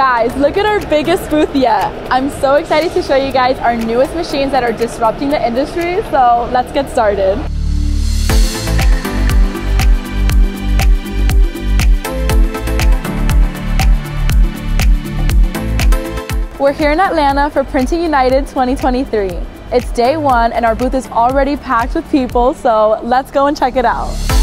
Guys, look at our biggest booth yet. I'm so excited to show you guys our newest machines that are disrupting the industry, so let's get started. We're here in Atlanta for Printing United 2023. It's day one and our booth is already packed with people, so let's go and check it out.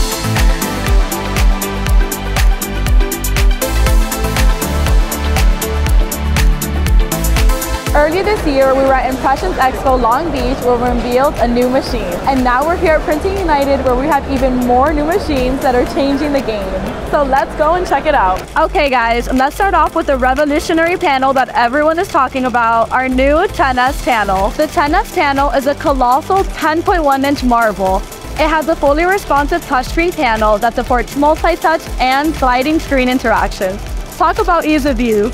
This year, we were at Impressions Expo Long Beach where we unveiled a new machine. And now we're here at Printing United where we have even more new machines that are changing the game. So let's go and check it out. Okay guys, let's start off with the revolutionary panel that everyone is talking about, our new 10S panel. The 10S panel is a colossal 10.1 inch marvel it has a fully responsive touchscreen panel that supports multi-touch and sliding screen interactions. Talk about ease of use.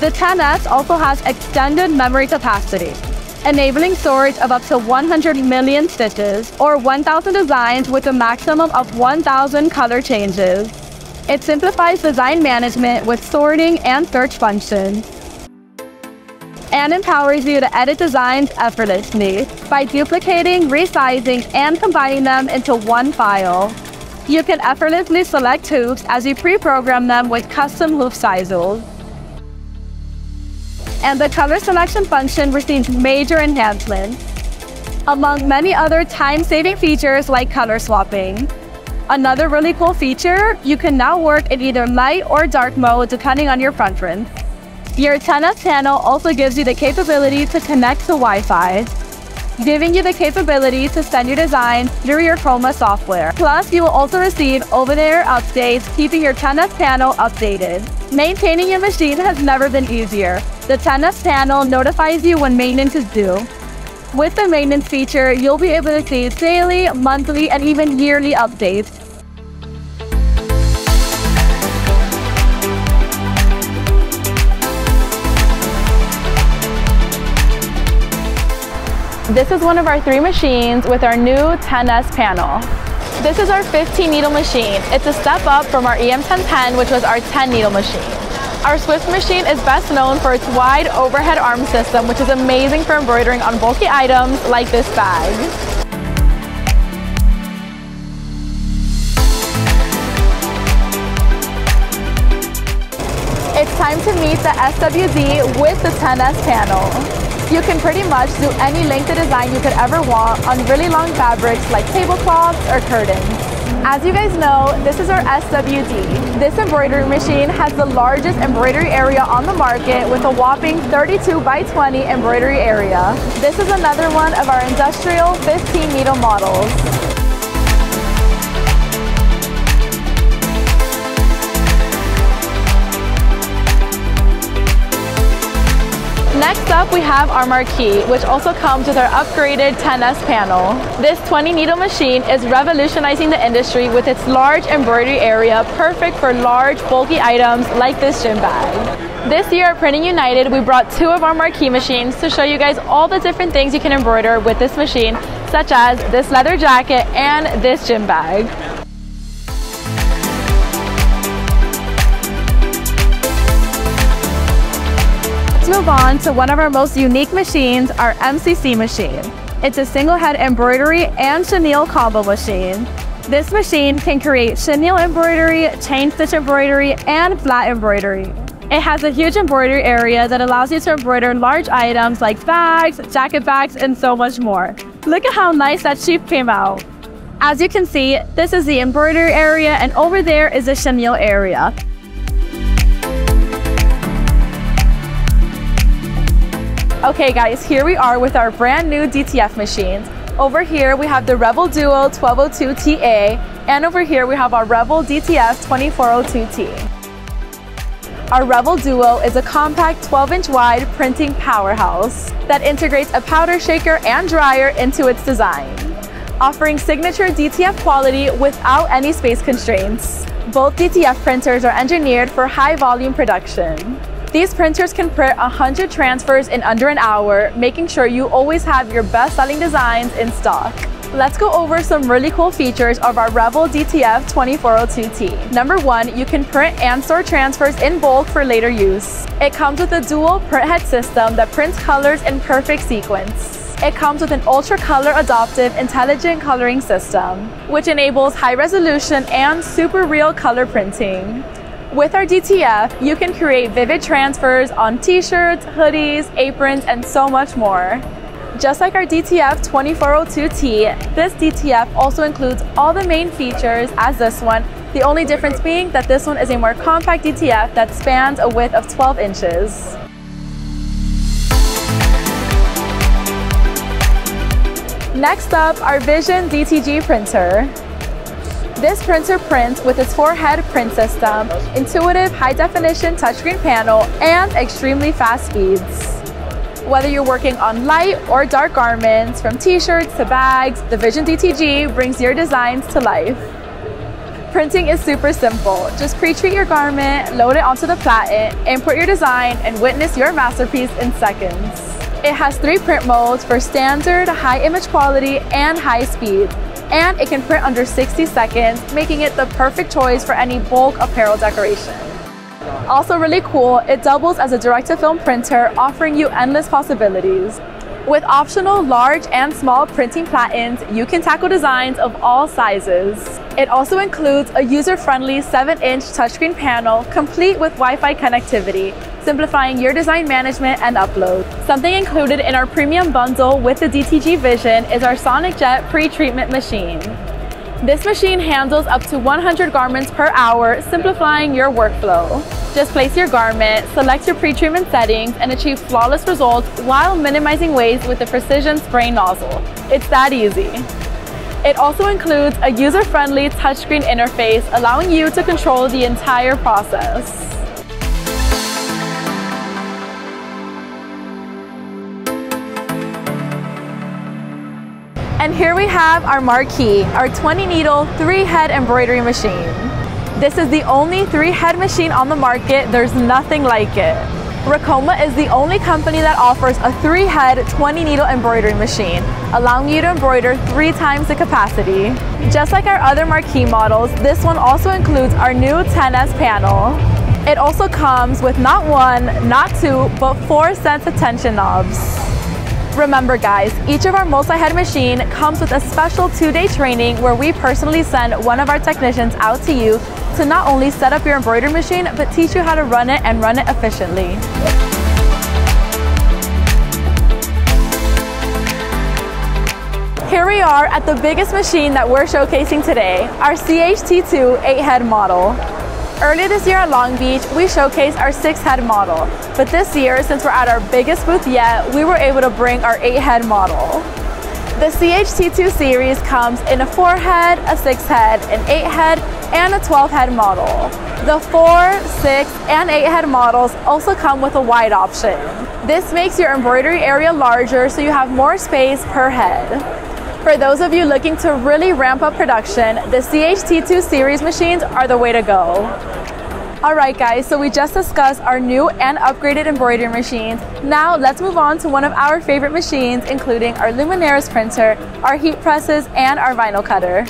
The 10S also has extended memory capacity, enabling storage of up to 100 million stitches or 1,000 designs with a maximum of 1,000 color changes. It simplifies design management with sorting and search functions and empowers you to edit designs effortlessly by duplicating, resizing, and combining them into one file. You can effortlessly select hoops as you pre-program them with custom hoop sizes and the color selection function receives major enhancements, among many other time-saving features like color swapping. Another really cool feature, you can now work in either light or dark mode depending on your preference. Your 10S panel also gives you the capability to connect to Wi-Fi, giving you the capability to send your design through your Chroma software. Plus, you will also receive over-the-air updates, keeping your 10S panel updated. Maintaining your machine has never been easier. The 10S panel notifies you when maintenance is due. With the maintenance feature, you'll be able to see daily, monthly, and even yearly updates. This is one of our three machines with our new 10S panel. This is our 15 needle machine. It's a step up from our EM1010, which was our 10 needle machine. Our Swift machine is best known for its wide overhead arm system, which is amazing for embroidering on bulky items like this bag. It's time to meet the SWD with the 10S panel. You can pretty much do any length of design you could ever want on really long fabrics like tablecloths or curtains. As you guys know, this is our SWD. This embroidery machine has the largest embroidery area on the market with a whopping 32 by 20 embroidery area. This is another one of our industrial 15 needle models. Next up, we have our marquee, which also comes with our upgraded 10S panel. This 20 needle machine is revolutionizing the industry with its large embroidery area, perfect for large, bulky items like this gym bag. This year at Printing United, we brought two of our marquee machines to show you guys all the different things you can embroider with this machine, such as this leather jacket and this gym bag. Let's move on to one of our most unique machines, our MCC machine. It's a single head embroidery and chenille combo machine. This machine can create chenille embroidery, chain stitch embroidery, and flat embroidery. It has a huge embroidery area that allows you to embroider large items like bags, jacket bags, and so much more. Look at how nice that sheep came out. As you can see, this is the embroidery area and over there is the chenille area. Okay guys, here we are with our brand new DTF machines. Over here we have the Revel Duo 1202 TA, and over here we have our Revel DTF 2402T. Our Revel Duo is a compact 12-inch wide printing powerhouse that integrates a powder shaker and dryer into its design, offering signature DTF quality without any space constraints. Both DTF printers are engineered for high volume production. These printers can print 100 transfers in under an hour, making sure you always have your best-selling designs in stock. Let's go over some really cool features of our Revel DTF 2402T. Number one, you can print and store transfers in bulk for later use. It comes with a dual print head system that prints colors in perfect sequence. It comes with an ultra color adaptive intelligent coloring system, which enables high resolution and super real color printing. With our DTF, you can create vivid transfers on t-shirts, hoodies, aprons, and so much more. Just like our DTF 2402T, this DTF also includes all the main features as this one, the only difference being that this one is a more compact DTF that spans a width of 12 inches. Next up, our Vision DTG printer. This printer prints with its four-head print system, intuitive high-definition touchscreen panel, and extremely fast speeds. Whether you're working on light or dark garments, from t-shirts to bags, the Vision DTG brings your designs to life. Printing is super simple. Just pre-treat your garment, load it onto the platen, import your design, and witness your masterpiece in seconds. It has three print modes for standard, high image quality, and high speed. And it can print under 60 seconds, making it the perfect choice for any bulk apparel decoration. Also really cool, it doubles as a direct-to-film printer, offering you endless possibilities. With optional large and small printing platens, you can tackle designs of all sizes. It also includes a user-friendly 7-inch touchscreen panel complete with Wi-Fi connectivity, simplifying your design management and upload. Something included in our premium bundle with the DTG Vision is our SonicJet pre-treatment machine. This machine handles up to 100 garments per hour, simplifying your workflow. Just place your garment, select your pre-treatment settings, and achieve flawless results while minimizing waste with the precision spray nozzle. It's that easy. It also includes a user-friendly touchscreen interface, allowing you to control the entire process. And here we have our marquee, our 20 needle, three head embroidery machine. This is the only three head machine on the market. There's nothing like it. Ricoma is the only company that offers a three head 20 needle embroidery machine, allowing you to embroider three times the capacity. Just like our other marquee models, this one also includes our new 10S panel. It also comes with not one, not two, but four sets of tension knobs. Remember guys, each of our multi-head machine comes with a special two-day training where we personally send one of our technicians out to you to not only set up your embroidery machine, but teach you how to run it and run it efficiently. Here we are at the biggest machine that we're showcasing today, our CHT2 8-head model. Earlier this year at Long Beach, we showcased our six head model. But this year, since we're at our biggest booth yet, we were able to bring our eight head model. The CHT2 series comes in a four head, a six head, an eight head, and a 12 head model. The four, six, and eight head models also come with a wide option. This makes your embroidery area larger so you have more space per head. For those of you looking to really ramp up production, the CHT2 series machines are the way to go. Alright guys, so we just discussed our new and upgraded embroidery machines. Now let's move on to one of our favorite machines, including our Luminaris printer, our heat presses, and our vinyl cutter.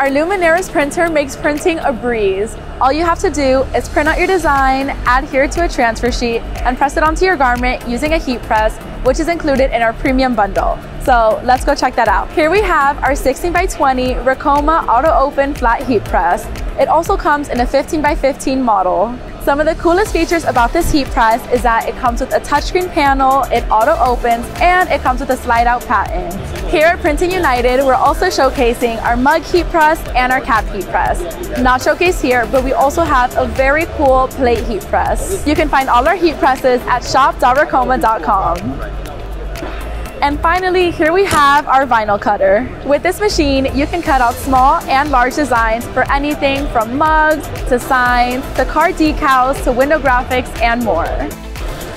Our Luminaris printer makes printing a breeze. All you have to do is print out your design, adhere to a transfer sheet, and press it onto your garment using a heat press, which is included in our premium bundle. So let's go check that out. Here we have our 16 by 20 Ricoma auto open flat heat press. It also comes in a 15 by 15 model. Some of the coolest features about this heat press is that it comes with a touchscreen panel, it auto opens, and it comes with a slide out platen. Here at Printing United, we're also showcasing our mug heat press and our cap heat press. Not showcased here, but we also have a very cool plate heat press. You can find all our heat presses at shop.ricoma.com. And finally, here we have our vinyl cutter. With this machine, you can cut out small and large designs for anything from mugs to signs to car decals to window graphics and more.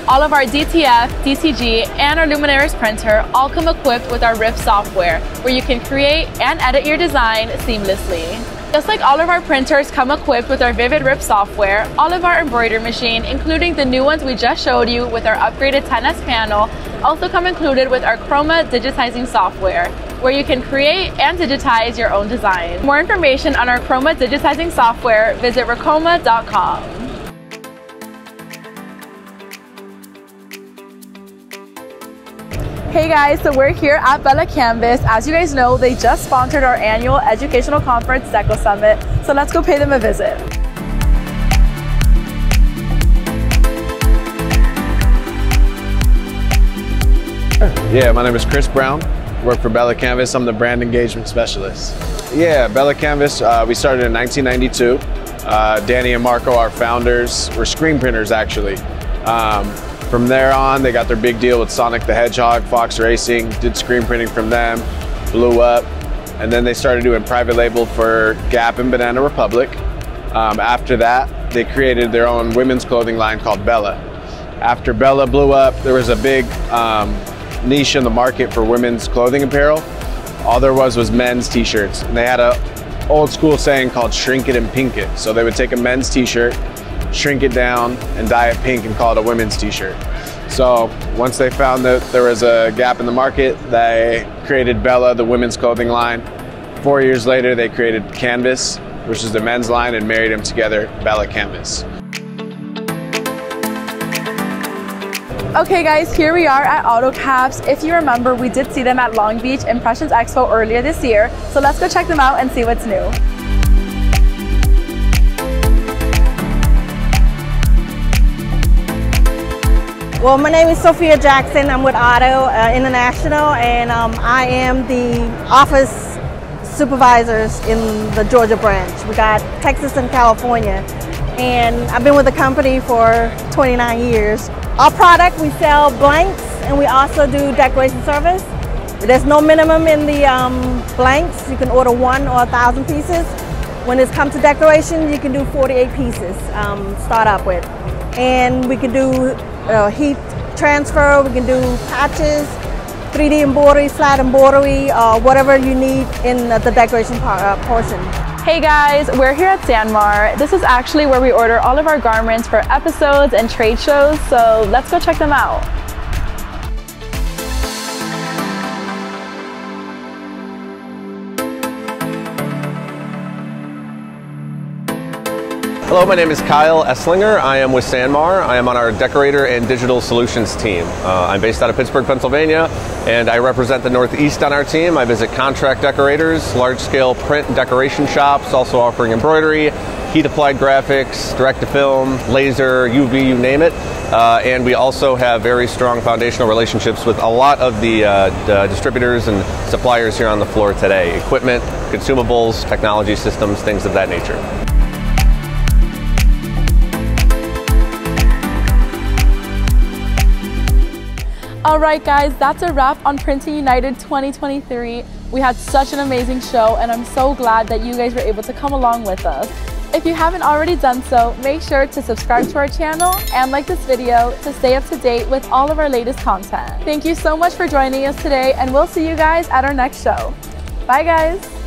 All of our DTF, DTG, and our Luminaris printer all come equipped with our RIP software, where you can create and edit your design seamlessly. Just like all of our printers come equipped with our Vivid Rip software, all of our embroidery machine, including the new ones we just showed you with our upgraded 10S panel, also come included with our Chroma digitizing software. where you can create and digitize your own design. For more information on our Chroma digitizing software, visit ricoma.com. Hey guys, so we're here at Bella Canvas. As you guys know, they just sponsored our annual educational conference, Deco Summit. So let's go pay them a visit. Yeah, my name is Chris Brown. Work for Bella Canvas. I'm the brand engagement specialist. Yeah, Bella Canvas. Uh, we started in 1992. Uh, Danny and Marco, our founders, were screen printers actually. Um, from there on, they got their big deal with Sonic the Hedgehog, Fox Racing. Did screen printing from them, blew up, and then they started doing private label for Gap and Banana Republic. Um, after that, they created their own women's clothing line called Bella. After Bella blew up, there was a big um, niche in the market for women's clothing apparel. All there was was men's t-shirts. And they had a old school saying called shrink it and pink it. So they would take a men's t-shirt, shrink it down and dye it pink and call it a women's t-shirt. So once they found that there was a gap in the market, they created Bella, the women's clothing line. Four years later, they created Canvas, which is the men's line, and married them together, Bella Canvas. Okay guys, here we are at Otto Caps. If you remember, we did see them at Long Beach Impressions Expo earlier this year. So let's go check them out and see what's new. Well, my name is Sophia Jackson. I'm with Otto uh, International, and um, I am the office supervisors in the Georgia branch. We got Texas and California, and I've been with the company for 29 years. Our product, we sell blanks, and we also do decoration service. There's no minimum in the um, blanks. You can order one or a thousand pieces. When it comes to decoration, you can do 48 pieces, um, start up with. And we can do uh, heat transfer, we can do patches, 3D embroidery, flat embroidery, uh, whatever you need in the decoration uh, portion. Hey guys, we're here at Sanmar. This is actually where we order all of our garments for episodes and trade shows, so let's go check them out. Hello, my name is Kyle Esslinger. I am with Sanmar. I am on our decorator and digital solutions team. Uh, I'm based out of Pittsburgh, Pennsylvania, and I represent the Northeast on our team. I visit contract decorators, large scale print and decoration shops, also offering embroidery, heat applied graphics, direct to film, laser, UV, you name it. Uh, and we also have very strong foundational relationships with a lot of the, uh, the distributors and suppliers here on the floor today equipment, consumables, technology systems, things of that nature. All right, guys, that's a wrap on Printing United 2023. We had such an amazing show, and I'm so glad that you guys were able to come along with us. If you haven't already done so, make sure to subscribe to our channel and like this video to stay up to date with all of our latest content. Thank you so much for joining us today, and we'll see you guys at our next show. Bye, guys.